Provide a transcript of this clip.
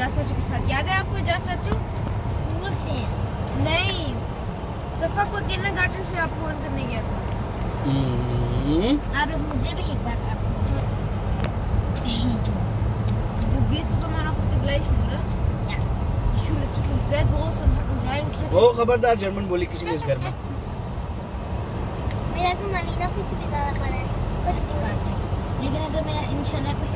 एजाज चाचू के साथ याद है आपको एजाज चाचू स्कूल से। नहीं। सफ़ा को किन्ना गार्डन से आप फ़ोन करने गया था। हम्म। आप लोग मुझे भी एक बार Du gehst immer noch mit der gleichen, oder? Ja. Die Schule ist wirklich sehr groß und hat einen खबरदार जर्मन बोली किसी ने इस घर में। मेरा तो मनीना कुछ भी ज़्यादा पड़ा है। बात है लेकिन अगर मेरा इंशाल्लाह कोई